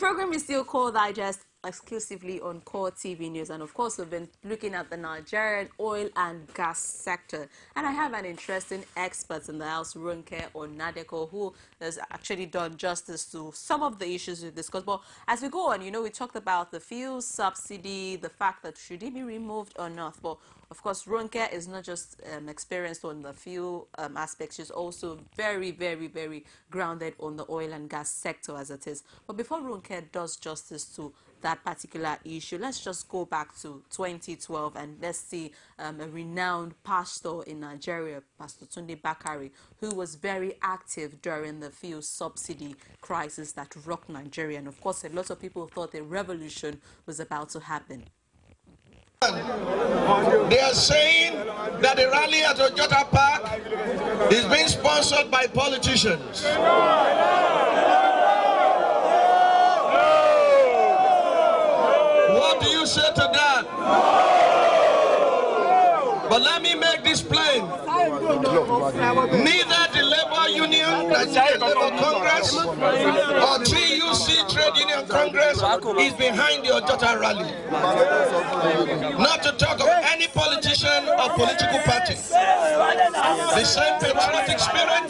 program is still called Digest exclusively on Core TV News. And of course, we've been looking at the Nigerian oil and gas sector. And I have an interesting expert in the house, Ronke Onadeko, who has actually done justice to some of the issues we've discussed. But as we go on, you know, we talked about the fuel subsidy, the fact that should it be removed or not. But of course, Ronke is not just um, experienced on the fuel um, aspect, she's also very, very, very grounded on the oil and gas sector as it is. But before Ronke does justice to that particular issue. Let's just go back to 2012 and let's see um, a renowned pastor in Nigeria, Pastor Tunde Bakare, who was very active during the fuel subsidy crisis that rocked Nigeria. And of course, a lot of people thought a revolution was about to happen. They are saying that the rally at Ojota Park is being sponsored by politicians. What do you say to that? But let me make this plain. Neither Union, Nigeria Labour Congress, or TUC Trade Union Congress is behind the Ojota rally. Not to talk of any politician or political party. The same patriotic spirit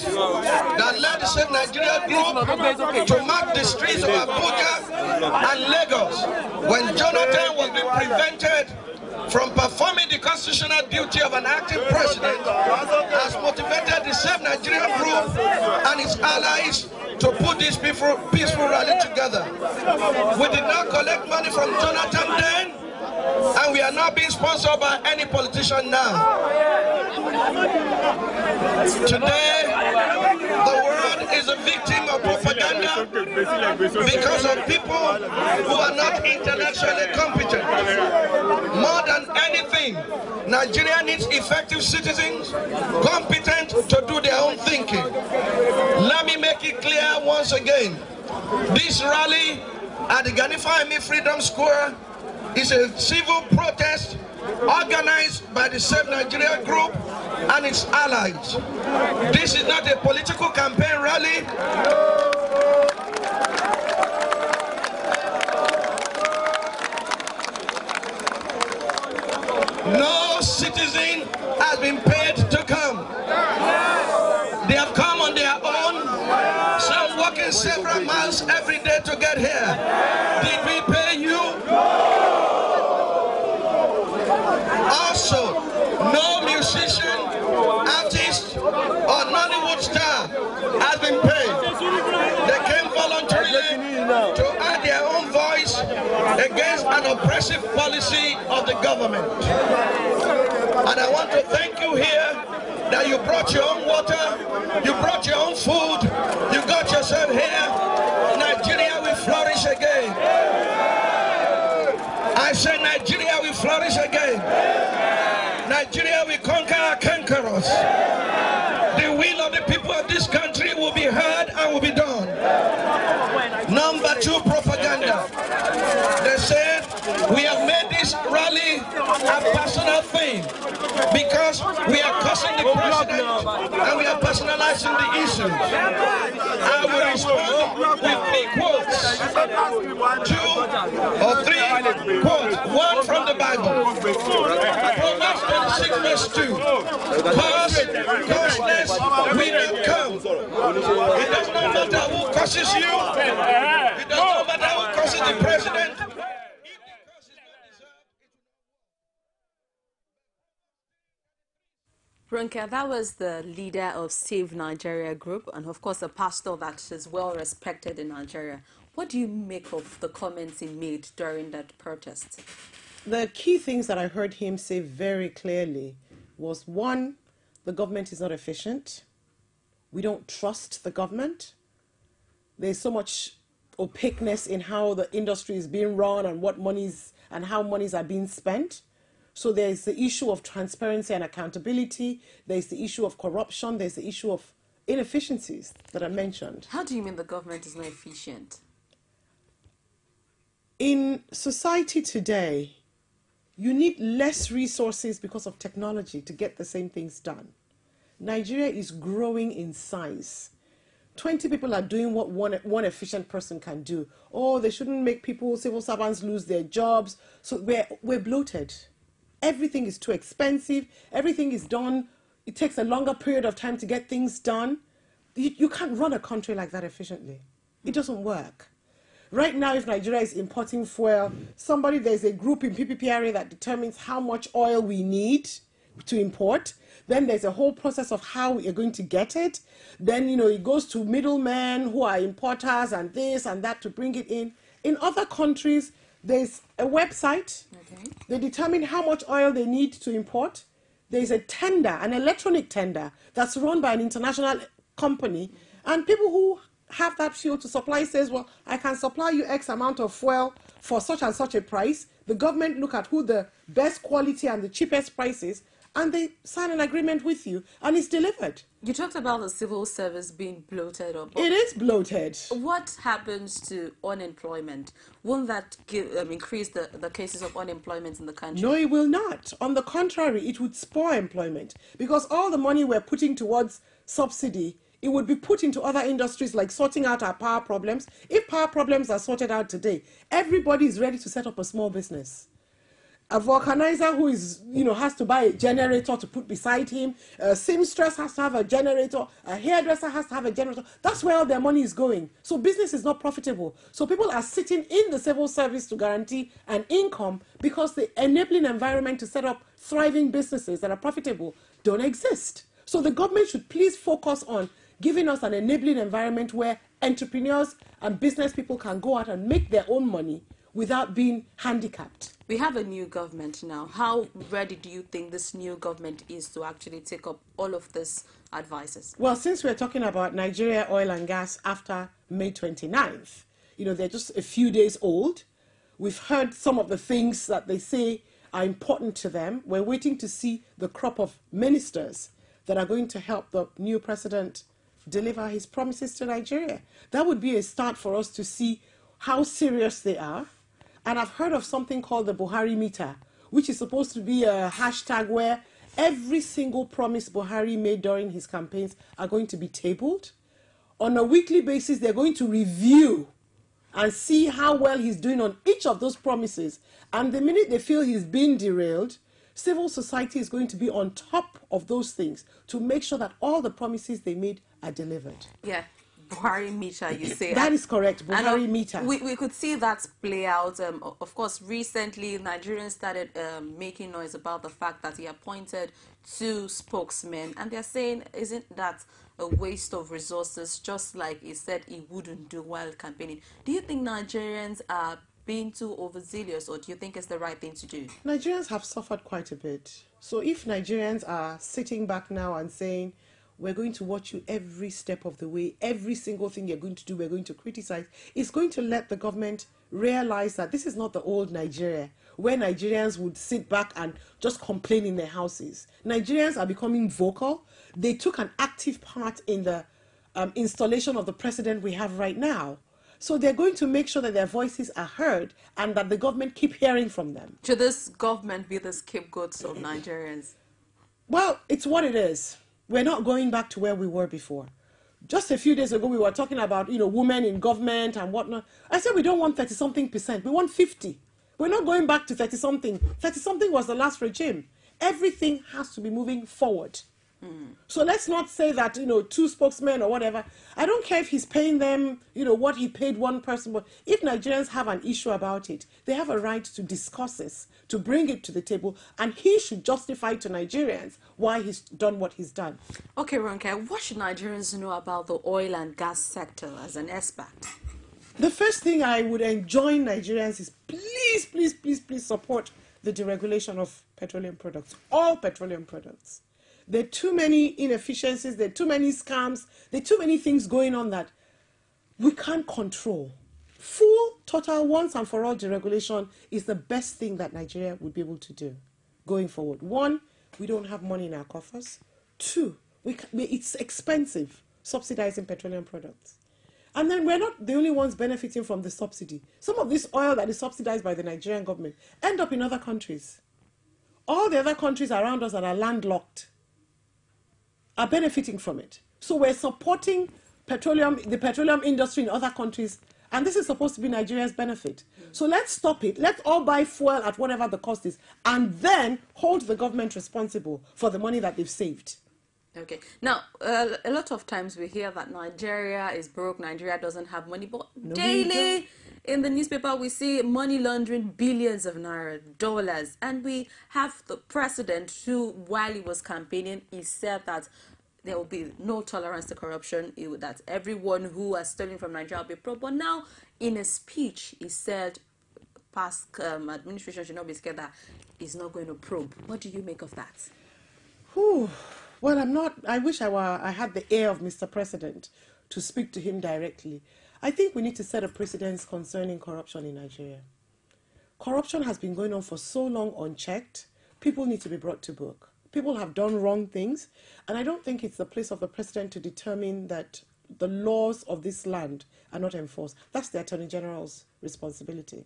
that led the same Nigeria group to mark the streets of Abuja and Lagos when Jonathan was being prevented from performing the constitutional duty of an acting president has motivated the same Nigerian group and its allies to put this peaceful, peaceful rally together. We did not collect money from Jonathan then, and we are not being sponsored by any politician now. Today, the world is a victim of propaganda because of people who are not intellectually competent. More than anything, Nigeria needs effective citizens, competent to do their own thinking. Let me make it clear once again. This rally at the Ganifa Freedom Square is a civil protest organized by the Save Nigeria Group and its allies. This is not a political campaign rally. No citizen has been paid to come. They have come on their own. Some walking several miles every day to get here. Did we pay you? Also, no musician, against an oppressive policy of the government. And I want to thank you here that you brought your own water, you brought your own food, you got yourself here. Nigeria will flourish again. I say Nigeria will flourish again. Nigeria will conquer our conquerors. A personal thing because we are cursing the president and we are personalizing the issues. I will respond with three quotes, two or three quotes, one from the Bible. Proverbs 26 verse 2. Curse, curseness will not come. It does not matter who curses you. It does not matter who curses the president. Ronke, that was the leader of Save Nigeria Group and of course a pastor that is well respected in Nigeria. What do you make of the comments he made during that protest? The key things that I heard him say very clearly was one, the government is not efficient. We don't trust the government. There's so much opaqueness in how the industry is being run and what monies and how monies are being spent. So there's the issue of transparency and accountability. There's the issue of corruption. There's the issue of inefficiencies that I mentioned. How do you mean the government is not efficient? In society today, you need less resources because of technology to get the same things done. Nigeria is growing in size. 20 people are doing what one, one efficient person can do. Oh, they shouldn't make people, civil servants, lose their jobs. So we're, we're bloated. Everything is too expensive. Everything is done. It takes a longer period of time to get things done. You, you can't run a country like that efficiently. It doesn't work. Right now, if Nigeria is importing fuel, somebody, there's a group in PPPRA that determines how much oil we need to import. Then there's a whole process of how we are going to get it. Then, you know, it goes to middlemen who are importers and this and that to bring it in. In other countries, there's a website. Okay. They determine how much oil they need to import. There's a tender, an electronic tender that's run by an international company. And people who have that fuel to supply says, well, I can supply you X amount of fuel for such and such a price. The government look at who the best quality and the cheapest price is, and they sign an agreement with you, and it's delivered. You talked about the civil service being bloated up. It is bloated. What happens to unemployment? Won't that give, um, increase the, the cases of unemployment in the country? No, it will not. On the contrary, it would spoil employment because all the money we're putting towards subsidy it would be put into other industries like sorting out our power problems. If power problems are sorted out today, everybody is ready to set up a small business. A vulcanizer who is, you know, has to buy a generator to put beside him. A seamstress has to have a generator. A hairdresser has to have a generator. That's where all their money is going. So business is not profitable. So people are sitting in the civil service to guarantee an income because the enabling environment to set up thriving businesses that are profitable don't exist. So the government should please focus on giving us an enabling environment where entrepreneurs and business people can go out and make their own money without being handicapped. We have a new government now. How ready do you think this new government is to actually take up all of this advices? Well, since we're talking about Nigeria oil and gas after May 29th, you know, they're just a few days old. We've heard some of the things that they say are important to them. We're waiting to see the crop of ministers that are going to help the new president deliver his promises to Nigeria. That would be a start for us to see how serious they are. And I've heard of something called the Buhari meter, which is supposed to be a hashtag where every single promise Buhari made during his campaigns are going to be tabled. On a weekly basis, they're going to review and see how well he's doing on each of those promises. And the minute they feel he's been derailed, civil society is going to be on top of those things to make sure that all the promises they made are delivered. Yeah. Buhari meter, you say. That is correct. Buhari and, meter. We, we could see that play out. Um, of course, recently Nigerians started um, making noise about the fact that he appointed two spokesmen, and they're saying, isn't that a waste of resources? Just like he said he wouldn't do while campaigning. Do you think Nigerians are being too overzealous, or do you think it's the right thing to do? Nigerians have suffered quite a bit. So if Nigerians are sitting back now and saying, we're going to watch you every step of the way. Every single thing you're going to do, we're going to criticize. It's going to let the government realize that this is not the old Nigeria where Nigerians would sit back and just complain in their houses. Nigerians are becoming vocal. They took an active part in the um, installation of the president we have right now. So they're going to make sure that their voices are heard and that the government keep hearing from them. Should this government be the scapegoats of Nigerians? Well, it's what it is. We're not going back to where we were before. Just a few days ago, we were talking about, you know, women in government and whatnot. I said we don't want 30 something percent. We want 50. We're not going back to 30 something. 30 something was the last regime. Everything has to be moving forward. So let's not say that, you know, two spokesmen or whatever. I don't care if he's paying them, you know, what he paid one person. But if Nigerians have an issue about it, they have a right to discuss this, to bring it to the table, and he should justify to Nigerians why he's done what he's done. Okay, Ronke, what should Nigerians know about the oil and gas sector as an expert? The first thing I would enjoin Nigerians is please, please, please, please support the deregulation of petroleum products, all petroleum products. There are too many inefficiencies, there are too many scams, there are too many things going on that we can't control. Full, total, once and for all deregulation is the best thing that Nigeria would be able to do going forward. One, we don't have money in our coffers. Two, we, it's expensive subsidizing petroleum products. And then we're not the only ones benefiting from the subsidy. Some of this oil that is subsidized by the Nigerian government end up in other countries. All the other countries around us that are landlocked are benefiting from it. So we're supporting petroleum, the petroleum industry in other countries, and this is supposed to be Nigeria's benefit. So let's stop it. Let's all buy fuel at whatever the cost is, and then hold the government responsible for the money that they've saved. Okay. Now, uh, a lot of times we hear that Nigeria is broke, Nigeria doesn't have money, but we daily in the newspaper we see money laundering billions of naira, dollars, and we have the president who, while he was campaigning, he said that there will be no tolerance to corruption, that everyone who has stolen from Nigeria will be probed. But now, in a speech, he said past um, administration should not be scared that he's not going to probe. What do you make of that? Whew. Well, I'm not. I wish I were. I had the ear of Mr. President to speak to him directly. I think we need to set a precedence concerning corruption in Nigeria. Corruption has been going on for so long unchecked. People need to be brought to book. People have done wrong things, and I don't think it's the place of the president to determine that the laws of this land are not enforced. That's the Attorney General's responsibility.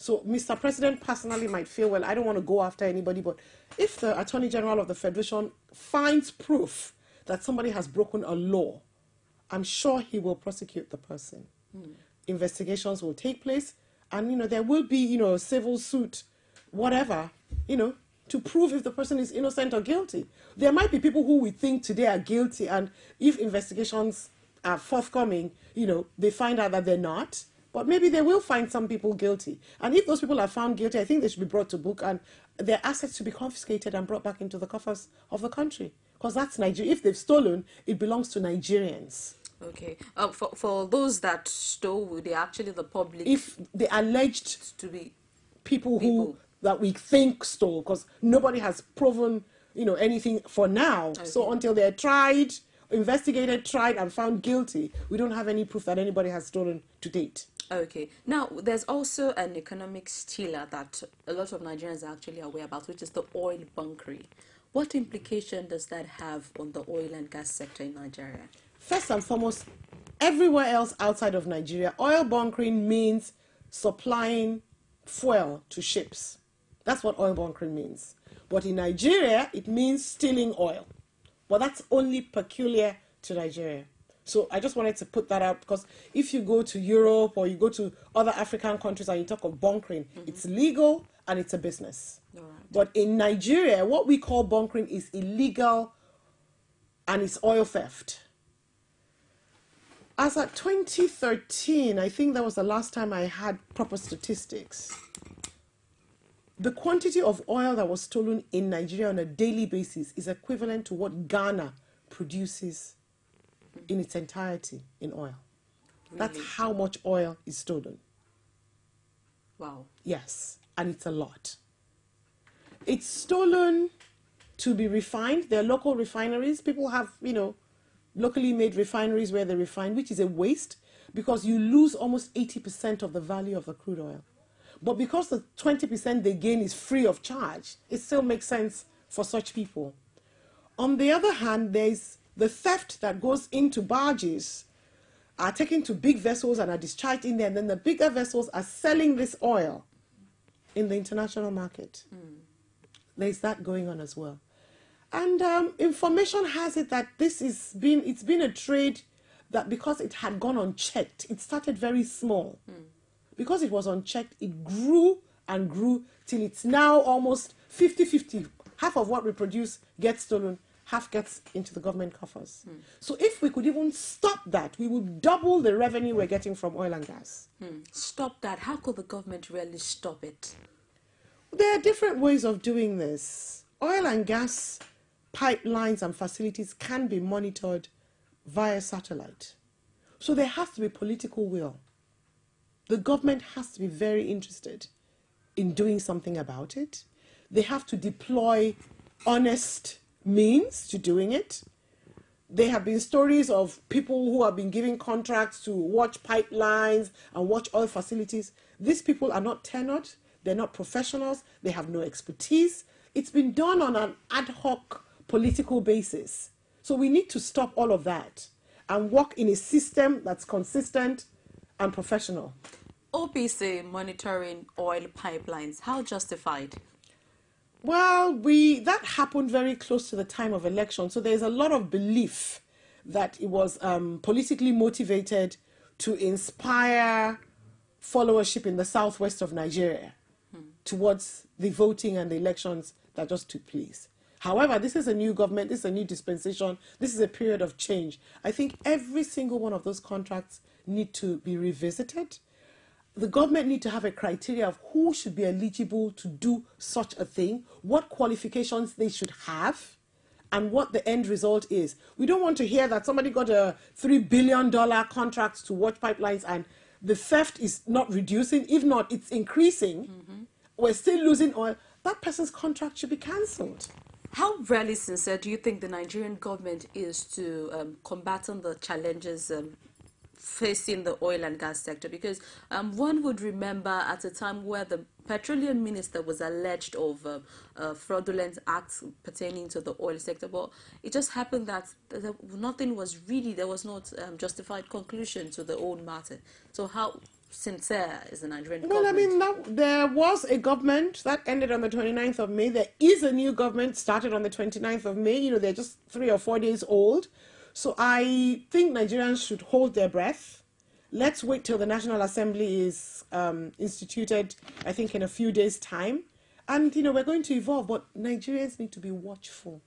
So, Mr. President personally might feel, well, I don't want to go after anybody, but if the Attorney General of the Federation finds proof that somebody has broken a law, I'm sure he will prosecute the person. Hmm. Investigations will take place, and you know there will be, you know, a civil suit, whatever, you know, to prove if the person is innocent or guilty. There might be people who we think today are guilty, and if investigations are forthcoming, you know, they find out that they're not. But maybe they will find some people guilty. And if those people are found guilty, I think they should be brought to book and their assets should be confiscated and brought back into the coffers of the country. Because that's Nigeria. If they've stolen, it belongs to Nigerians. Okay. Uh, for, for those that stole, they actually the public If the alleged to be people, People. who that we think stole, because nobody has proven, you know, anything for now. So until they're tried, investigated, tried, and found guilty, we don't have any proof that anybody has stolen to date. okay. Now there's also an economic stealer that a lot of Nigerians are actually aware about, which is the oil bunkering. What implication does that have on the oil and gas sector in Nigeria? First and foremost, everywhere else outside of Nigeria, oil bunkering means supplying fuel to ships. That's what oil bunkering means. But in Nigeria, it means stealing oil. But that's only peculiar to Nigeria. So I just wanted to put that out because if you go to Europe or you go to other African countries and you talk of bunkering, mm-hmm. it's legal and it's a business. Alright. But in Nigeria, what we call bunkering is illegal and it's oil theft. As at 2013, I think that was the last time I had proper statistics. The quantity of oil that was stolen in Nigeria on a daily basis is equivalent to what Ghana produces in its entirety in oil. That's how much oil is stolen. Wow. Yes, and it's a lot. It's stolen to be refined. There are local refineries. People have, you know, locally made refineries where they refine, which is a waste because you lose almost 80% of the value of the crude oil. But because the 20% they gain is free of charge, it still makes sense for such people. On the other hand, there's the theft that goes into barges are taken to big vessels and are discharged in there, and then the bigger vessels are selling this oil in the international market. There's that going on as well. And um, information has it that this is been it's been a trade that because it had gone unchecked, it started very small. Because it was unchecked, it grew and grew till it's now almost 50-50. Half of what we produce gets stolen, half gets into the government coffers. Hmm. So if we could even stop that, we would double the revenue we're getting from oil and gas. Hmm. Stop that. How could the government really stop it? There are different ways of doing this. Oil and gas pipelines and facilities can be monitored via satellite. So there has to be political will. The government has to be very interested in doing something about it. They have to deploy honest means to doing it. There have been stories of people who have been giving contracts to watch pipelines and watch oil facilities. These people are not tenured, they're not professionals, they have no expertise. It's been done on an ad hoc political basis. So we need to stop all of that and work in a system that's consistent and professional. OPC monitoring oil pipelines. How justified? Well, we that happened very close to the time of election, so there's a lot of belief that it was um, politically motivated to inspire followership in the southwest of Nigeria towards the voting and the elections that just took place. However, this is a new government, this is a new dispensation, this is a period of change. I think every single one of those contracts need to be revisited. The government need to have a criteria of who should be eligible to do such a thing, what qualifications they should have, and what the end result is. We don't want to hear that somebody got a $3 billion contract to watch pipelines and the theft is not reducing, if not, it's increasing. Mm-hmm. We're still losing oil. That person's contract should be cancelled. How really sincere do you think the Nigerian government is to um, combating the challenges um, facing the oil and gas sector? Because um, one would remember at a time where the petroleum minister was alleged of uh, uh, fraudulent acts pertaining to the oil sector, but it just happened that nothing was really, there was not um, justified conclusion to the old matter. So how sincere is the Nigerian well, government? I mean, there was a government that ended on the 29th of May. There is a new government started on the 29th of May. You know, they're just three or four days old. So I think Nigerians should hold their breath. Let's wait till the National Assembly is um, instituted, I think, in a few days' time. And, you know, we're going to evolve, but Nigerians need to be watchful.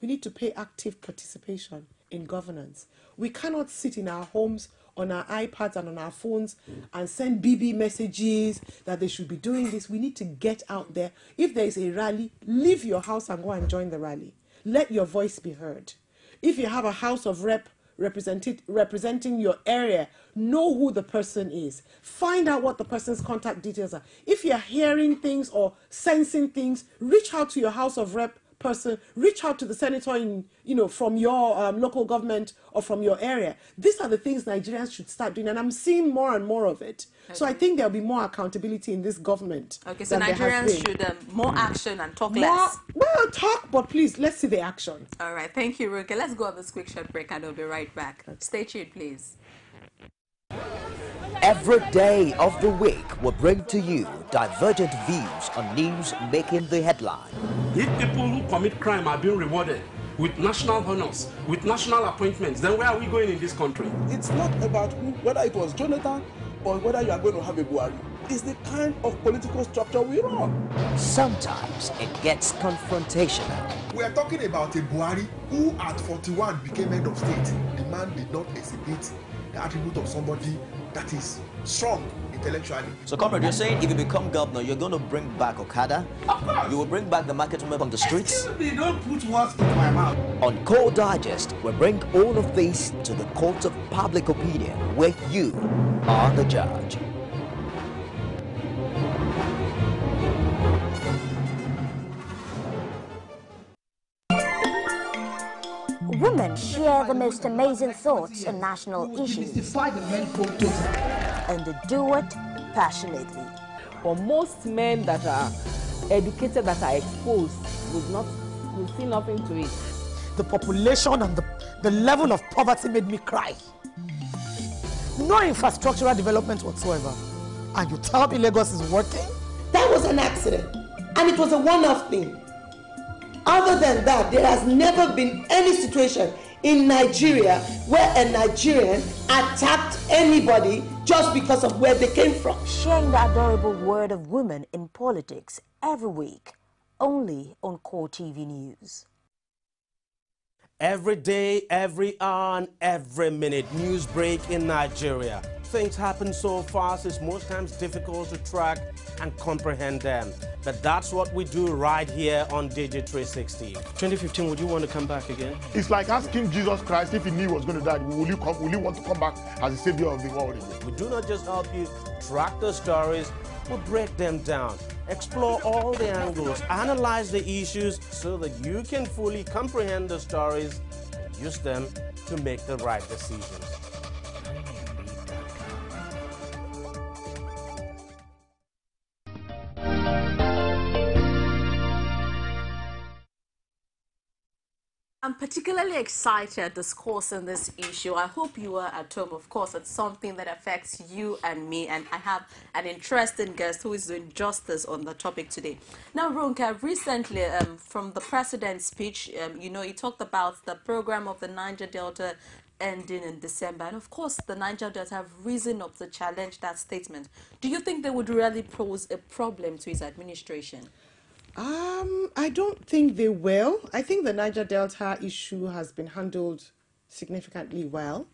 We need to pay active participation in governance. We cannot sit in our homes on our iPads and on our phones and send BB messages that they should be doing this. We need to get out there. If there is a rally, leave your house and go and join the rally. Let your voice be heard. If you have a house of rep representing your area, know who the person is. Find out what the person's contact details are. If you're hearing things or sensing things, reach out to your house of rep person, reach out to the senator in, you know, from your um, local government or from your area. These are the things Nigerians should start doing, and I'm seeing more and more of it. Okay. So I think there'll be more accountability in this government. Okay, so Nigerians should um, more action and talk more, less. Well, talk, but please let's see the action. All right, thank you, Ronke. Let's go on this quick short break, and we'll be right back. Stay tuned, please. Every day of the week will bring to you divergent views on news making the headline. If people who commit crime are being rewarded with national honors, with national appointments, then where are we going in this country? It's not about who, whether it was Jonathan or whether you are going to have a Buhari. It's the kind of political structure we run. Sometimes it gets confrontational. We are talking about a Buhari who at 41 became head of state. The man did not exhibit the attribute of somebody that is strong intellectually. So, comrade, you're saying if you become governor, you're going to bring back Okada? Of course. You will bring back the market women on the streets? Excuse me, don't put words into my mouth. On Core Digest, we bring all of this to the court of public opinion, where you are the judge. Share the most amazing thoughts on national issues. And they do it passionately. For most men that are educated, that are exposed, would not will see nothing to it. The population and the, the level of poverty made me cry. No infrastructural development whatsoever. And you tell me Lagos is working? That was an accident. And it was a one-off thing. Other than that, there has never been any situation in Nigeria where a Nigerian attacked anybody just because of where they came from. Sharing the adorable word of women in politics every week, only on Core TV News. Every day, every hour, and every minute, news break in Nigeria. Things happen so fast, it's most times difficult to track and comprehend them. But that's what we do right here on Digi360. 2015, would you want to come back again? It's like asking Jesus Christ if he knew he was going to die, will you, come, will you want to come back as the savior of the world again? We do not just help you track the stories, we break them down, explore all the angles, analyze the issues so that you can fully comprehend the stories and use them to make the right decisions. Particularly excited discussing this issue. I hope you are at home. Of course, it's something that affects you and me, and I have an interesting guest who is doing justice on the topic today. Now, Ronke, recently um, from the president's speech, um, you know, he talked about the program of the Niger Delta ending in December, and of course, the Niger Delta have risen up to challenge that statement. Do you think they would really pose a problem to his administration? Um, I don't think they will. I think the Niger Delta issue has been handled significantly well.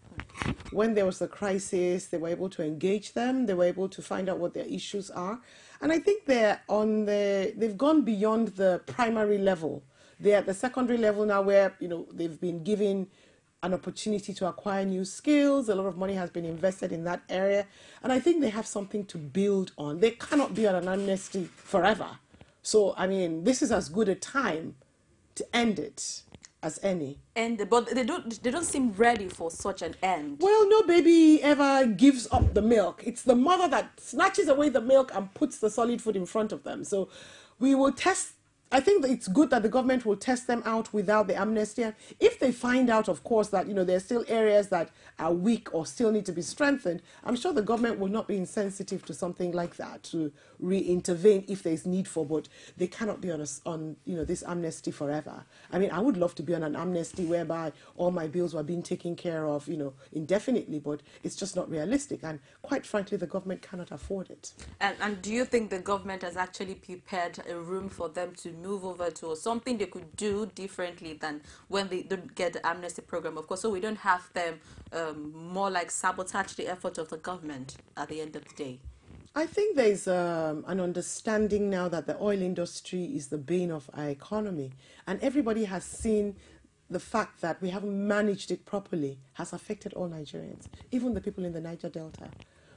When there was a crisis, they were able to engage them. They were able to find out what their issues are, and I think they're on the. They've gone beyond the primary level. They're at the secondary level now, where you know they've been given an opportunity to acquire new skills. A lot of money has been invested in that area, and I think they have something to build on. They cannot be on an amnesty forever so, I mean, this is as good a time to end it as any. And but they don't they don't seem ready for such an end. Well, no baby ever gives up the milk. It's the mother that snatches away the milk and puts the solid food in front of them. So we will test I think it's good that the government will test them out without the amnesty. If they find out, of course, that you know there are still areas that are weak or still need to be strengthened, I'm sure the government will not be insensitive to something like that to re-intervene if there's need for. But they cannot be on a, on you know this amnesty forever. I mean, I would love to be on an amnesty whereby all my bills were being taken care of, you know, indefinitely. But it's just not realistic, and quite frankly, the government cannot afford it. And, and do you think the government has actually prepared a room for them to move over to or something they could do differently than when they don't get the amnesty program of course. So we don't have them um, more like sabotage the effort of the government at the end of the day. I think there's um, an understanding now that the oil industry is the bane of our economy, and everybody has seen the fact that we haven't managed it properly has affected all Nigerians, even the people in the Niger Delta.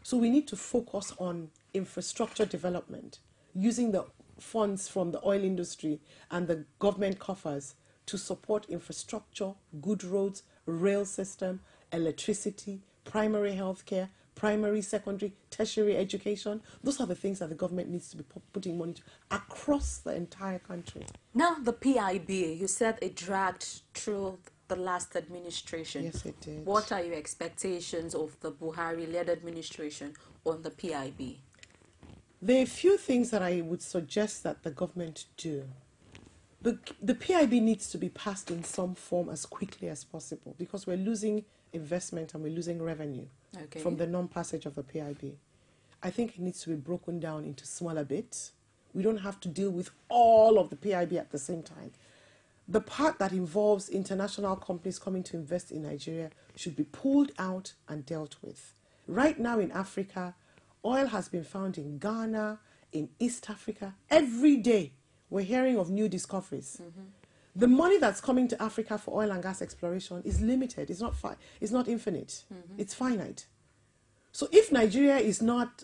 So we need to focus on infrastructure development using the funds from the oil industry and the government coffers to support infrastructure, good roads, rail system, electricity, primary health care, primary, secondary, tertiary education. Those are the things that the government needs to be putting money to across the entire country. Now, the PIB, you said it dragged through the last administration. Yes, it did. What are your expectations of the Buhari-led administration on the PIB? There are a few things that I would suggest that the government do. The, the PIB needs to be passed in some form as quickly as possible because we're losing investment and we're losing revenue okay. from the non-passage of the PIB. I think it needs to be broken down into smaller bits. We don't have to deal with all of the PIB at the same time. The part that involves international companies coming to invest in Nigeria should be pulled out and dealt with. Right now in Africa, Oil has been found in Ghana, in East Africa. Every day, we're hearing of new discoveries. Mm-hmm. The money that's coming to Africa for oil and gas exploration is limited. It's not fi- It's not infinite. Mm-hmm. It's finite. So if Nigeria is not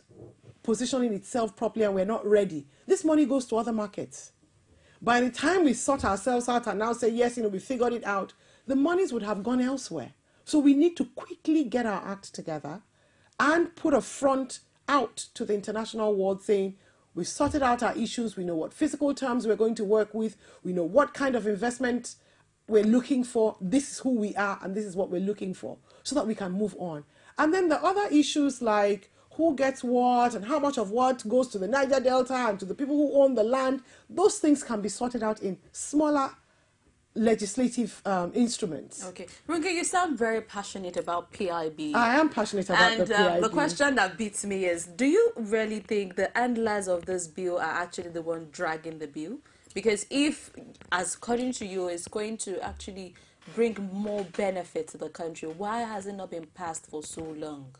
positioning itself properly and we're not ready, this money goes to other markets. By the time we sort ourselves out and now say, yes, you know, we figured it out, the monies would have gone elsewhere. So we need to quickly get our act together and put a front out to the international world saying, we've sorted out our issues, we know what physical terms we're going to work with, we know what kind of investment we're looking for, this is who we are, and this is what we're looking for, so that we can move on. And then the other issues like who gets what and how much of what goes to the Niger Delta and to the people who own the land, those things can be sorted out in smaller legislative um, instruments. Okay. Ronke, you sound very passionate about PIB. I am passionate about and, the PIB. And uh, the question that beats me is, do you really think the handlers of this bill are actually the one dragging the bill? Because if, as according to you, it's going to actually bring more benefit to the country, why has it not been passed for so long?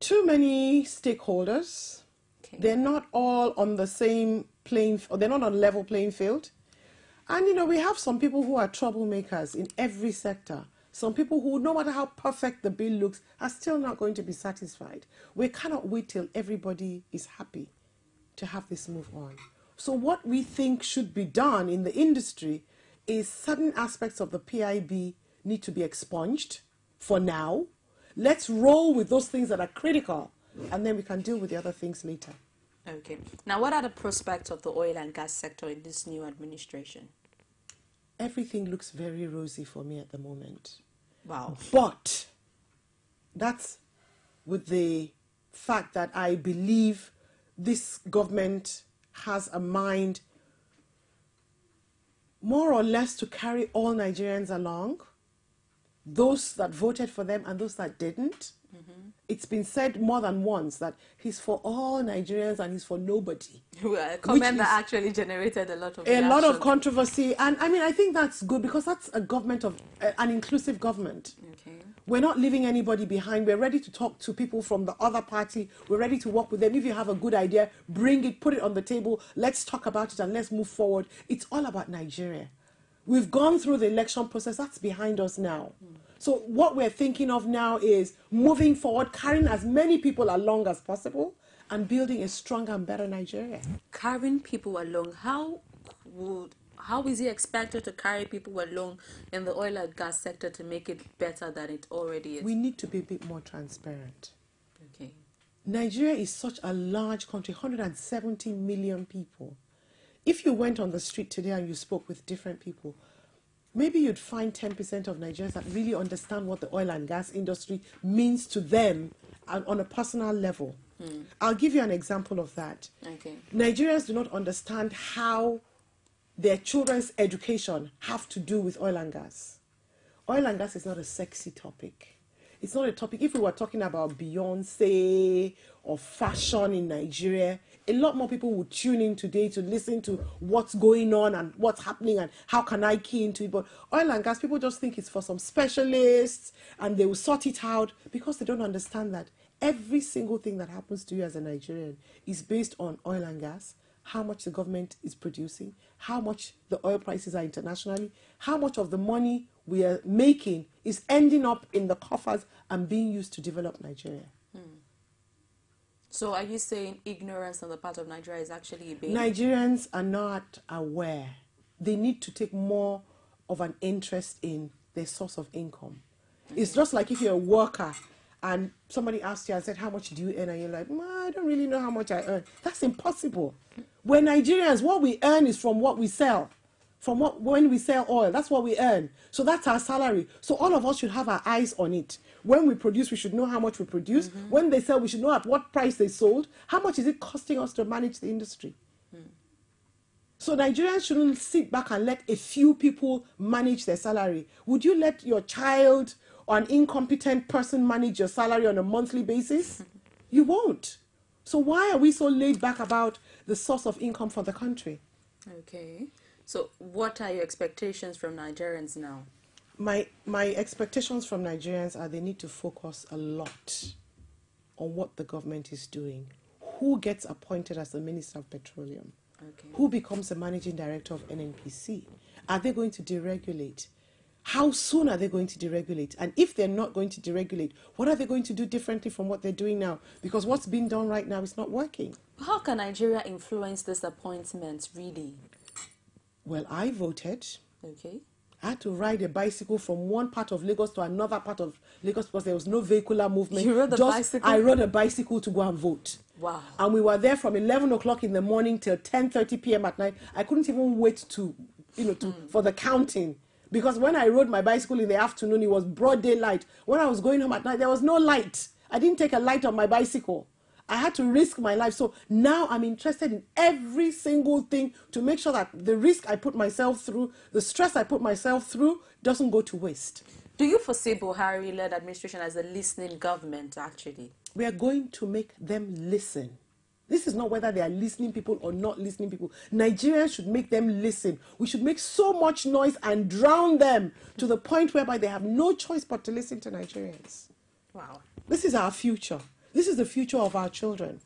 Too many stakeholders. Okay. They're not all on the same playing, or they're not on a level playing field. And you know, we have some people who are troublemakers in every sector. Some people who, no matter how perfect the bill looks, are still not going to be satisfied. We cannot wait till everybody is happy to have this move on. So, what we think should be done in the industry is certain aspects of the PIB need to be expunged for now. Let's roll with those things that are critical, and then we can deal with the other things later. Okay. Now, what are the prospects of the oil and gas sector in this new administration? everything looks very rosy for me at the moment. Wow. But that's with the fact that I believe this government has a mind more or less to carry all Nigerians along, those that voted for them and those that didn't. Mm-hmm. It's been said more than once that he's for all Nigerians and he's for nobody. Well, a comment Which actually generated a lot of a lot of controversy. And i mean i think that's good because that's a government of uh, an inclusive government. Okay. we're not leaving anybody behind. We're ready to talk to people from the other party. We're ready to work with them. If you have a good idea bring it put it on the table. Let's talk about it and let's move forward. It's all about nigeria. We've gone through the election process. That's behind us now so what we're thinking of now is moving forward carrying as many people along as possible and building a stronger and better nigeria. Carrying people along how would how is he expected to carry people along in the oil and gas sector to make it better than it already is? We need to be a bit more transparent. Okay. Nigeria is such a large country, 170 million people. If you went on the street today and you spoke with different people, maybe you'd find 10% of Nigerians that really understand what the oil and gas industry means to them and on a personal level. Hmm. I'll give you an example of that. okay Nigerians do not understand how their children's education have to do with oil and gas. Oil and gas is not a sexy topic. It's not a topic. If we were talking about Beyonce or fashion in Nigeria, a lot more people would tune in today to listen to what's going on and what's happening and how can I key into it. But oil and gas, people just think it's for some specialists and they will sort it out because they don't understand that every single thing that happens to you as a Nigerian is based on oil and gas, how much the government is producing, how much the oil prices are internationally, how much of the money we are making is ending up in the coffers and being used to develop Nigeria. So are you saying ignorance on the part of nigeria is actually a big Nigerians are not aware. They need to take more of an interest in their source of income. It's just like if you're a worker and somebody asked you and said, How much do you earn? And you're like, "Mm, I don't really know how much I earn. That's impossible. We're Nigerians. What we earn is from what we sell. From what when we sell oil, that's what we earn. So that's our salary. So all of us should have our eyes on it. When we produce, we should know how much we produce. Mm-hmm. When they sell, we should know at what price they sold. How much is it costing us to manage the industry? Mm. So Nigerians shouldn't sit back and let a few people manage their salary. Would you let your child or an incompetent person manage your salary on a monthly basis? You won't. So why are we so laid back about the source of income for the country? okay so what are your expectations from nigerians now My my expectations from Nigerians are they need to focus a lot on what the government is doing. Who gets appointed as the Minister of Petroleum? okay Who becomes the managing director of NNPC? Are they going to deregulate? How soon are they going to deregulate? And if they're not going to deregulate, what are they going to do differently from what they're doing now? Because what's being done right now is not working. how can nigeria influence this appointment really Well, I voted. okay I had to ride a bicycle from one part of Lagos to another part of Lagos because there was no vehicular movement. You rode the Just- bicycle? I rode a bicycle to go and vote. wow And we were there from 11 o'clock in the morning till 10.30 p.m. at night. I couldn't even wait to, you know, to, mm. for the counting. Because when I rode my bicycle in the afternoon, it was broad daylight. When I was going home at night, there was no light. I didn't take a light on my bicycle. I had to risk my life. So now I'm interested in every single thing to make sure that the risk I put myself through, the stress I put myself through, doesn't go to waste. do you foresee buhari-led administration as a listening government actually we are going to make them listen. This is not whether they are listening people or not listening people. Nigerians should make them listen. We should make so much noise and drown them to the point whereby they have no choice but to listen to Nigerians. wow This is our future. This is the future of our children.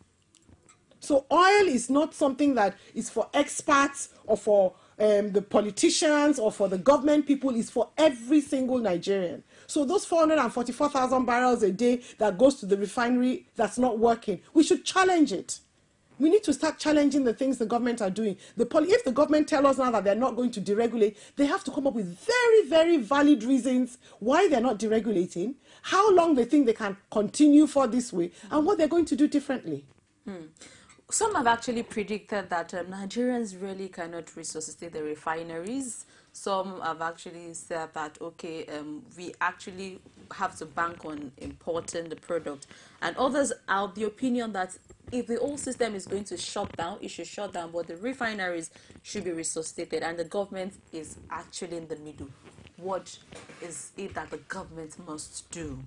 So oil is not something that is for experts or for um, the politicians or for the government people. It's for every single Nigerian. So those 444,000 barrels a day that goes to the refinery that's not working, we should challenge it. We need to start challenging the things the government are doing. The poli- if the government tell us now that they're not going to deregulate, they have to come up with very, very valid reasons why they're not deregulating, how long they think they can continue for this way, and what they're going to do differently. Hmm. Some have actually predicted that um, Nigerians really cannot resuscitate the refineries. Some have actually said that, okay, um, we actually have to bank on importing the product. And others are the opinion that if the whole system is going to shut down, it should shut down, but the refineries should be resuscitated, and the government is actually in the middle. What is it that the government must do?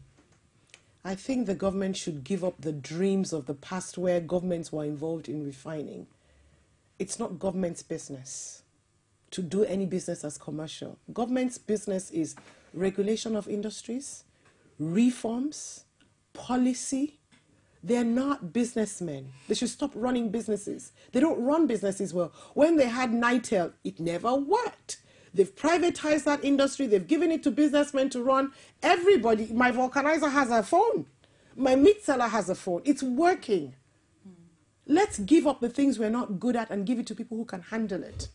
I think the government should give up the dreams of the past where governments were involved in refining. It's not government's business to do any business as commercial. Government's business is regulation of industries, reforms, policy. They're not businessmen. They should stop running businesses. They don't run businesses well. When they had Nitel, it never worked. They've privatized that industry. They've given it to businessmen to run. Everybody, my vulcanizer has a phone. My meat seller has a phone. It's working. Let's give up the things we're not good at and give it to people who can handle it.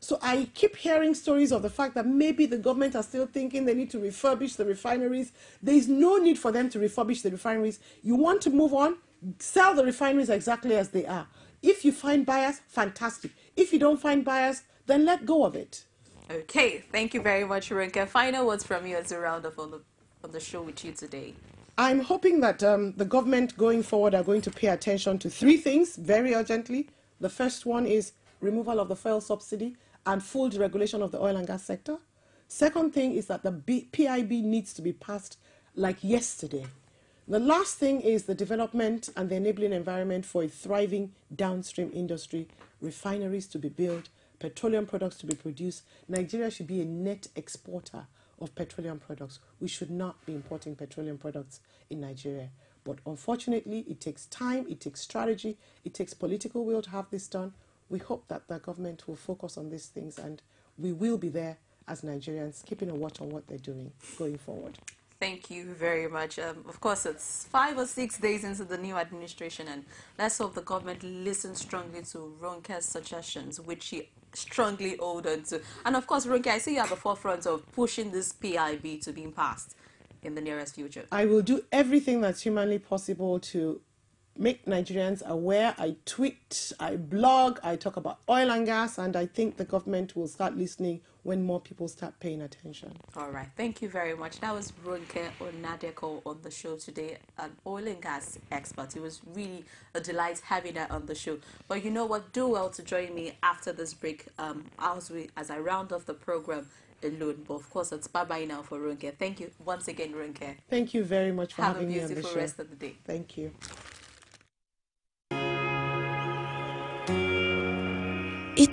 So I keep hearing stories of the fact that maybe the government are still thinking they need to refurbish the refineries. There is no need for them to refurbish the refineries. You want to move on, sell the refineries exactly as they are. If you find buyers, fantastic. If you don't find buyers, then let go of it. Okay, thank you very much, Ronke. Final words from you as a roundup on the, on the show with you today. I'm hoping that um, the government going forward are going to pay attention to three things very urgently. The first one is removal of the fuel subsidy and full deregulation of the oil and gas sector. Second thing is that the B PIB needs to be passed like yesterday. The last thing is the development and the enabling environment for a thriving downstream industry, refineries to be built, petroleum products to be produced, Nigeria should be a net exporter of petroleum products. We should not be importing petroleum products in Nigeria. But unfortunately, it takes time, it takes strategy, it takes political will to have this done. We hope that the government will focus on these things and we will be there as Nigerians, keeping a watch on what they're doing going forward. Thank you very much. Um, of course, it's five or six days into the new administration, and let's hope the government listens strongly to Ronke's suggestions, which he strongly hold on to. And of course, Ronke, I see you at the forefront of pushing this PIB to being passed in the nearest future. I will do everything that's humanly possible to make Nigerians aware. I tweet, I blog, I talk about oil and gas, and I think the government will start listening when more people start paying attention. All right. Thank you very much. That was Ronke Onadeko on the show today, an oil and gas expert. It was really a delight having her on the show. But you know what? Do well to join me after this break um, as, we, as I round off the program alone. But of course, it's bye bye now for Ronke. Thank you once again, Ronke. Thank you very much for Have having me on the show. Have a beautiful rest of the day. Thank you.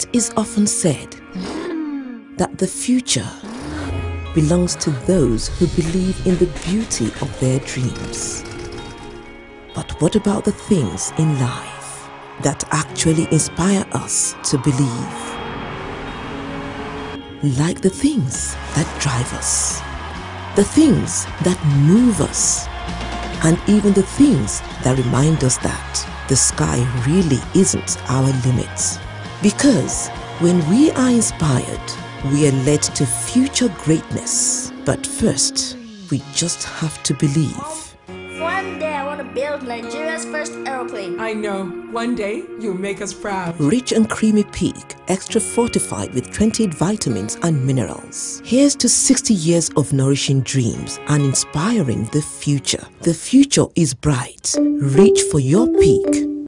It is often said that the future belongs to those who believe in the beauty of their dreams. But what about the things in life that actually inspire us to believe? Like the things that drive us, the things that move us, and even the things that remind us that the sky really isn't our limit. Because when we are inspired, we are led to future greatness. But first, we just have to believe. One day I want to build Nigeria's first aeroplane. I know. One day you'll make us proud. Rich and creamy peak, extra fortified with 28 vitamins and minerals. Here's to 60 years of nourishing dreams and inspiring the future. The future is bright. Reach for your peak.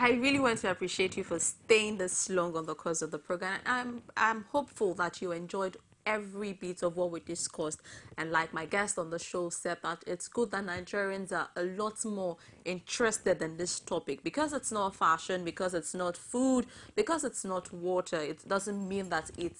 I really want to appreciate you for staying this long on the course of the program. I'm I'm hopeful that you enjoyed every bit of what we discussed. And like my guest on the show said, that it's good that Nigerians are a lot more interested in this topic because it's not fashion, because it's not food, because it's not water. It doesn't mean that it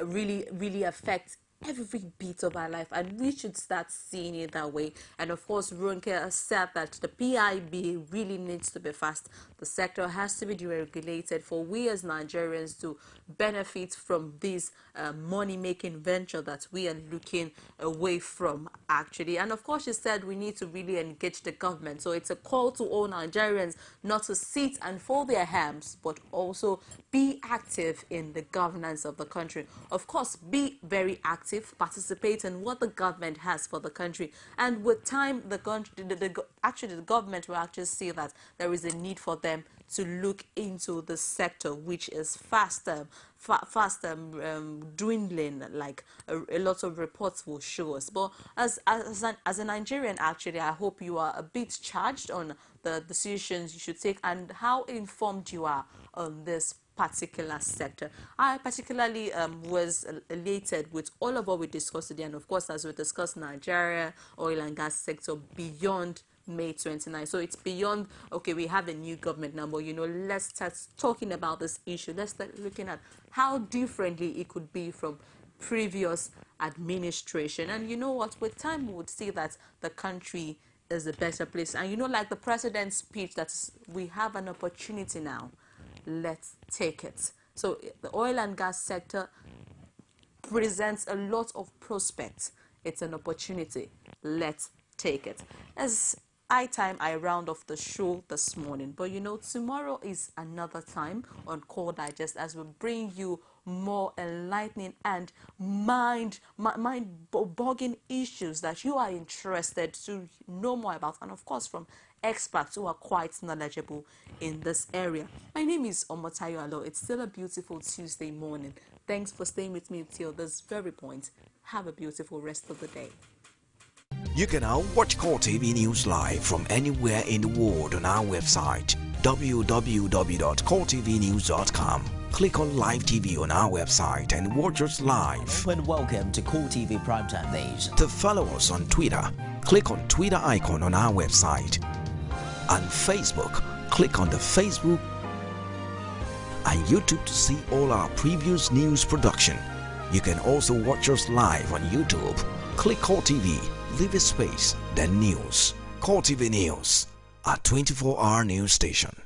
uh, really really affects every bit of our life and we should start seeing it that way. And of course Ronke has said that the PIB really needs to be fast. The sector has to be deregulated for we as Nigerians to benefit from this uh, money-making venture that we are looking away from actually. And of course she said we need to really engage the government. So it's a call to all Nigerians not to sit and fold their hands but also be active in the governance of the country. Of course be very active active, participate in what the government has for the country. And with time, the country, the, the, actually the government will actually see that there is a need for them to look into the sector, which is faster, fa fast um, dwindling, like a, a, lot of reports will show us. But as as an, as a Nigerian, actually, I hope you are a bit charged on the decisions you should take and how informed you are on this particular sector. I particularly um, was elated with all of what we discussed today, and of course, as we discussed Nigeria, oil and gas sector beyond May 29. So it's beyond, okay, we have a new government now, you know, let's start talking about this issue. Let's start looking at how differently it could be from previous administration. And you know what, with time we would see that the country is a better place. And you know, like the president's speech, that we have an opportunity now. Let's take it. So the oil and gas sector presents a lot of prospects. It's an opportunity. Let's take it. As high time I round off the show this morning. But you know, tomorrow is another time on Core Digest as we bring you more enlightening and mind mind boggling issues that you are interested to know more about, and of course from experts who are quite knowledgeable in this area. My name is Omotayo Alo. It's still a beautiful Tuesday morning. Thanks for staying with me till this very point. Have a beautiful rest of the day. You can now watch Core TV News live from anywhere in the world on our website www.coretvnews.com. Click on Live TV on our website and watch us live. And welcome to Core TV Primetime News. To follow us on Twitter, click on Twitter icon on our website. On Facebook, click on the Facebook and YouTube to see all our previous news production. You can also watch us live on YouTube. Click Core TV leave a space, then news. Core TV News, a 24-hour news station.